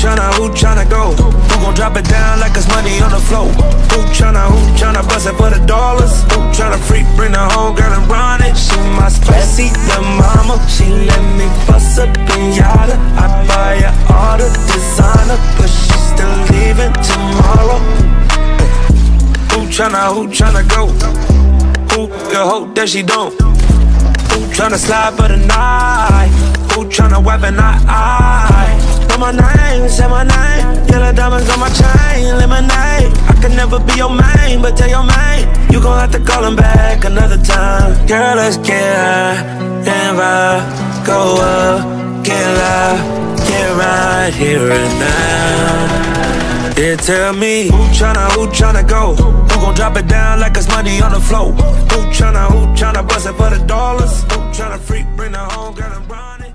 tryna, who tryna go? Who gon' drop it down like it's money on the floor? Who tryna, who tryna bust it for the dollars? Who tryna freak, bring the whole girl and run it? She my spicy little mama. She let me bust a pinata. I buy her all the designer, but she still leaving tomorrow. Who tryna, who tryna go? Who can hope that she don't? Who tryna slide for the night? Who tryna weapon eye? Eye? Know my name. Yellow diamonds on my chain, lemonade. I can never be your main, but tell your main you gon' have to call him back another time. Girl, let's get high and vibe, go up, get loud, get right here and now. Yeah, tell me who tryna, who tryna go? Who gon' drop it down like it's money on the floor? Who tryna, who tryna bust it for the dollars? Who tryna freak, bring the whole girl and run it?